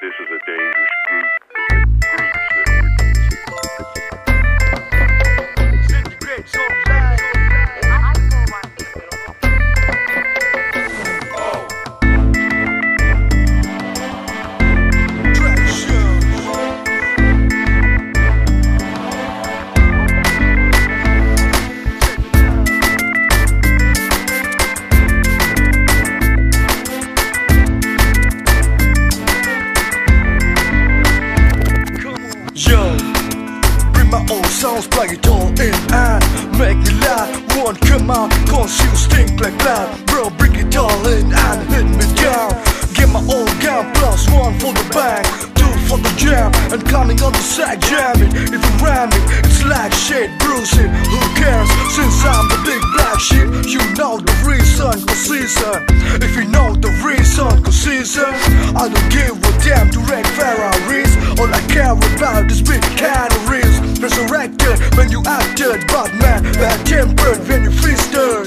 this is a dangerous group. Groups my old songs, plug it all in and make it loud. One come out, cause you stink like blood. Bro, bring it all in and hit me down. Get my old gun plus one for the bang, two for the jam, and climbing on the sack jamming. If you ram it, it's like shit bruising. Who cares? Since I'm the big black sheep, you know the reason, cause season. If you know the reason, cause season, I don't give a damn to wreck Ferraris. All I care about is big calories. Tempered when you feasted.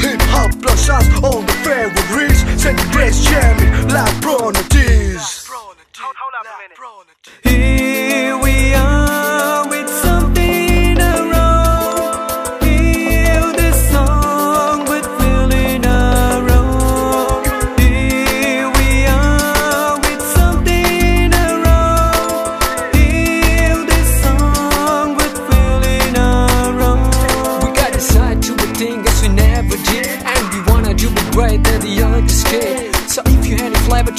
Hip hop plus us, all the favorites. Send the grace jamming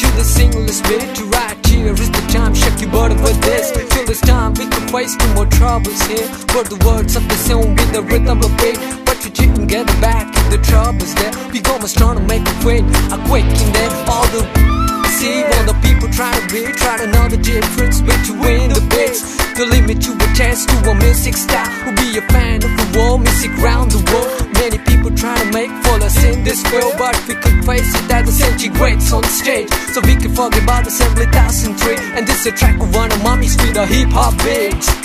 you had a to the singlest bit, to right here is the time. Shake your body for this. Till this time we can face no more troubles here. But the words of the song with the rhythm of beat. But you didn't get back if the troubles there. We gonna trying to make a quit, a quick and then all the see all the people try to be, try to know the difference between the bits. To limit to a test to a music style. Who be a fan of the world, music round the world. Many people this world, but we could face it that the Centigradz on the stage. So we can forget about the 70,003. And this is a track of one of mommy's with a hip hop beats.